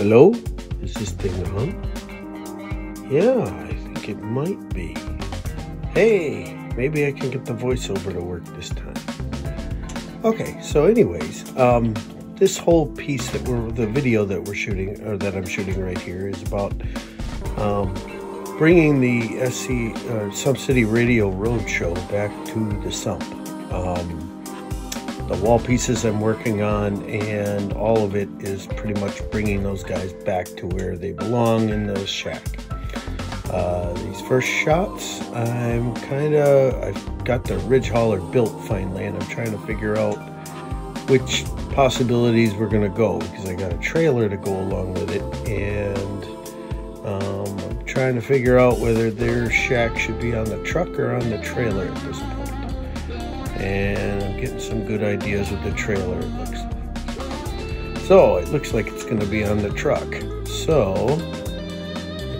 Hello? Is this thing on? Yeah, I think it might be. Hey, maybe I can get the voiceover to work this time. Okay, so anyways, um, this whole piece that we're, the video that we're shooting, or that I'm shooting right here is about um, bringing the SC, uh, Sump City Radio Roadshow back to the Sump. Um, the wall pieces I'm working on, and all of it is pretty much bringing those guys back to where they belong in the shack. Uh, these first shots, I'm kind of, I've got the ridge hauler built finally, and I'm trying to figure out which possibilities we're going to go because I got a trailer to go along with it, and um, I'm trying to figure out whether their shack should be on the truck or on the trailer at this point and I'm getting some good ideas with the trailer it looks. So it looks like it's going to be on the truck. So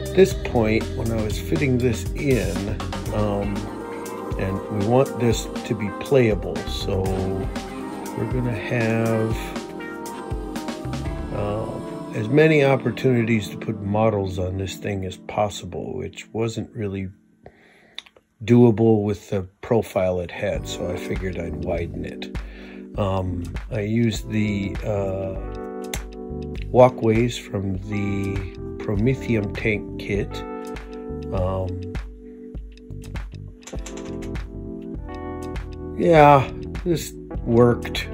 at this point, when I was fitting this in, um, and we want this to be playable, so we're going to have uh, as many opportunities to put models on this thing as possible, which wasn't really doable with the profile it had, so I figured I'd widen it. Um, I used the uh, walkways from the Promethium tank kit. Um, yeah, this worked.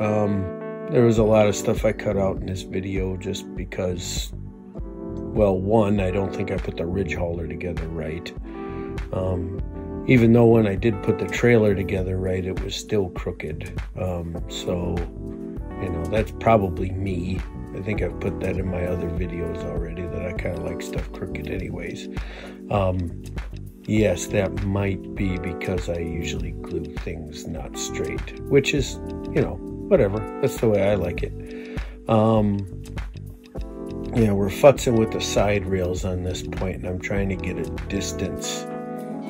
Um, there was a lot of stuff I cut out in this video just because, well, one, I don't think I put the ridge hauler together right. Um, even though when I did put the trailer together right, it was still crooked. Um, so, you know, that's probably me. I think I've put that in my other videos already that I kind of like stuff crooked, anyways. Um, yes, that might be because I usually glue things not straight, which is, you know, whatever. That's the way I like it. Um, yeah, we're futzing with the side rails on this point, and I'm trying to get a distance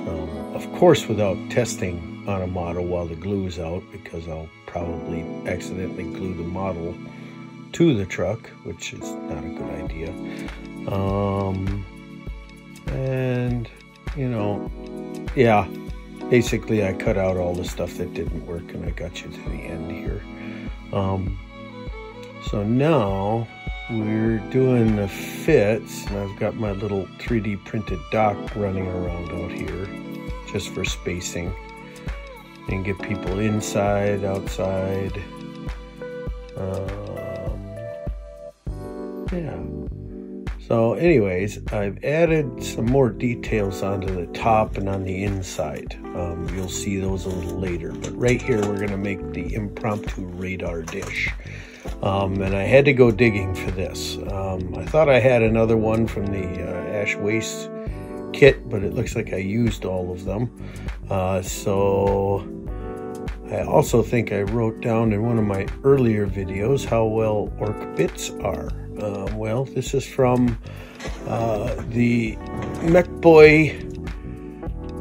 um, of course, without testing on a model while the glue is out, because I'll probably accidentally glue the model to the truck, which is not a good idea. Um, and, you know, yeah, basically I cut out all the stuff that didn't work and I got you to the end here. Um, so now we're doing the fits and I've got my little 3D printed dock running around out here just for spacing and get people inside, outside. Um, yeah. So anyways, I've added some more details onto the top and on the inside. Um, you'll see those a little later. But right here, we're going to make the impromptu radar dish. Um, and I had to go digging for this. Um, I thought I had another one from the uh, Ash Waste kit, but it looks like I used all of them. Uh, so I also think I wrote down in one of my earlier videos how well orc bits are. Uh, well, this is from uh, the Mekboy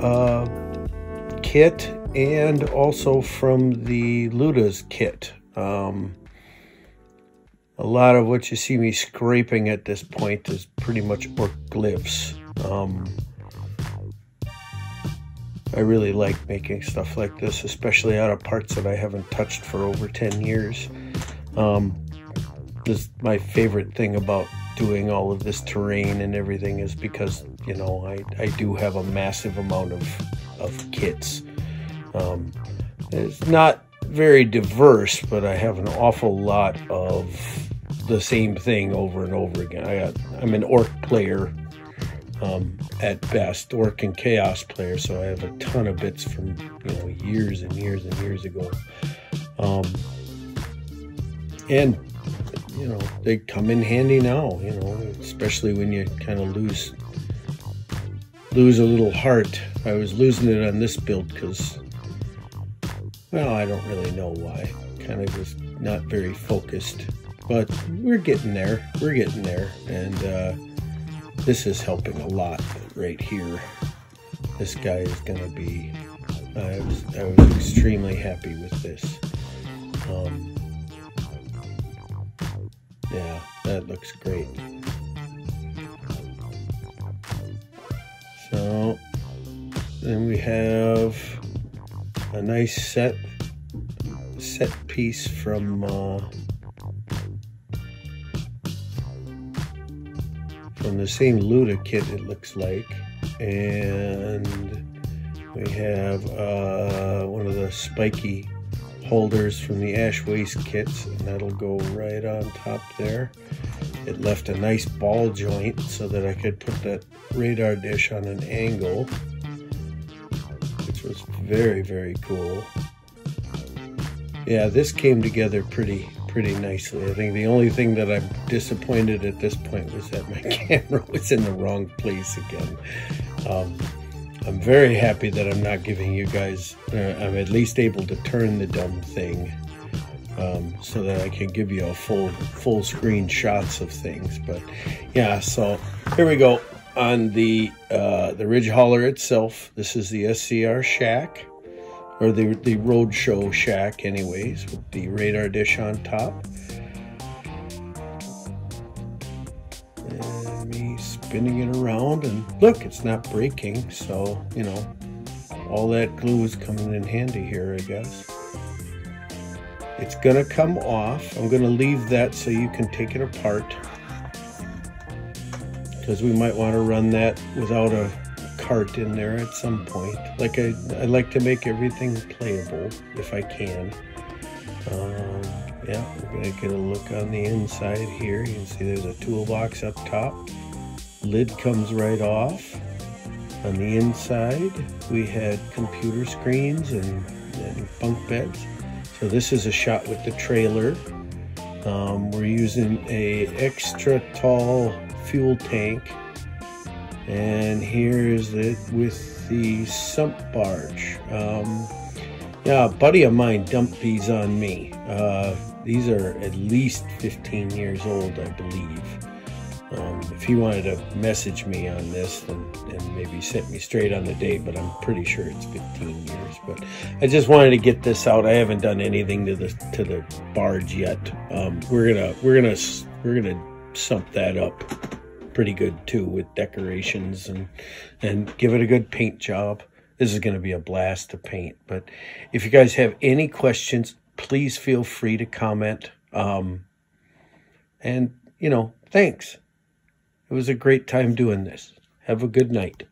uh, kit and also from the Lootas kit. Um, a lot of what you see me scraping at this point is pretty much orc glyphs. Um, I really like making stuff like this, especially out of parts that I haven't touched for over 10 years. Um, this my favorite thing about doing all of this terrain and everything is because you know I, I do have a massive amount of of kits. Um, it's not very diverse, but I have an awful lot of the same thing over and over again. I got, I'm an orc player um, at best, orc and chaos player, so I have a ton of bits from you know years and years and years ago. Um, and you know they come in handy now. You know, especially when you kind of lose lose a little heart. I was losing it on this build because, well, I don't really know why. Kind of just not very focused but we're getting there. We're getting there. And uh, this is helping a lot right here. This guy is going to be, I was, I was extremely happy with this. Um, yeah, That looks great. So then we have a nice set set piece from uh, from the same Loota kit it looks like. And we have uh, one of the spiky holders from the ash waste kits and that'll go right on top there. It left a nice ball joint so that I could put that radar dish on an angle which was very very cool. Yeah this came together pretty pretty nicely I think the only thing that I'm disappointed at this point was that my camera was in the wrong place again um, I'm very happy that I'm not giving you guys, uh, I'm at least able to turn the dumb thing um, so that I can give you a full full screen shots of things. But yeah, so here we go on the uh, the Ridge Hauler itself. This is the SCR Shack or the the Roadshow Shack, anyways, with the radar dish on top. And me spinning it around, and look, it's not breaking. So you know, all that glue is coming in handy here, I guess. It's gonna come off. I'm gonna leave that so you can take it apart because we might want to run that without a in there at some point. Like I, I like to make everything playable if I can. Um, yeah, we're gonna get a look on the inside here. You can see there's a toolbox up top. Lid comes right off. On the inside, we had computer screens and, and bunk beds. So this is a shot with the trailer. Um, we're using a extra tall fuel tank. And here's it with the sump barge. Um, yeah, a buddy of mine dumped these on me. Uh, these are at least 15 years old, I believe. Um, if he wanted to message me on this and, and maybe set me straight on the date, but I'm pretty sure it's 15 years. But I just wanted to get this out. I haven't done anything to the to the barge yet. Um, we're gonna we're gonna we're gonna sump that up pretty good too with decorations and and give it a good paint job. This is going to be a blast to paint. But if you guys have any questions, please feel free to comment. Um, and you know, thanks. It was a great time doing this. Have a good night.